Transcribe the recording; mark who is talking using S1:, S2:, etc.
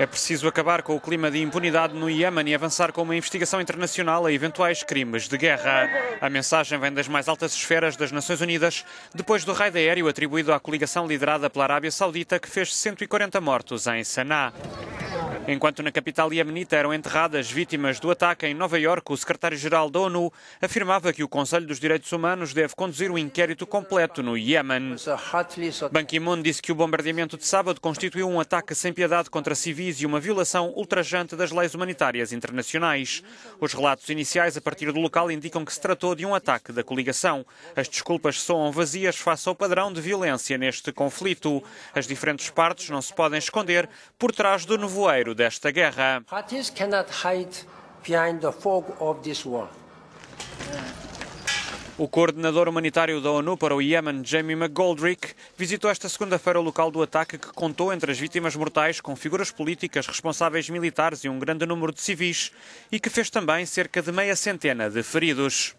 S1: É preciso acabar com o clima de impunidade no Iêmen e avançar com uma investigação internacional a eventuais crimes de guerra. A mensagem vem das mais altas esferas das Nações Unidas, depois do raio aéreo atribuído à coligação liderada pela Arábia Saudita, que fez 140 mortos em Sanaa. Enquanto na capital iemenita eram enterradas vítimas do ataque em Nova Iorque, o secretário-geral da ONU afirmava que o Conselho dos Direitos Humanos deve conduzir um inquérito completo no Iêmen. Ban Ki-moon disse que o bombardeamento de sábado constituiu um ataque sem piedade contra civis e uma violação ultrajante das leis humanitárias internacionais. Os relatos iniciais a partir do local indicam que se tratou de um ataque da coligação. As desculpas soam vazias face ao padrão de violência neste conflito. As diferentes partes não se podem esconder por trás do nevoeiro desta guerra. O coordenador humanitário da ONU para o Iêmen, Jamie McGoldrick, visitou esta segunda-feira o local do ataque que contou entre as vítimas mortais com figuras políticas, responsáveis militares e um grande número de civis e que fez também cerca de meia centena de feridos.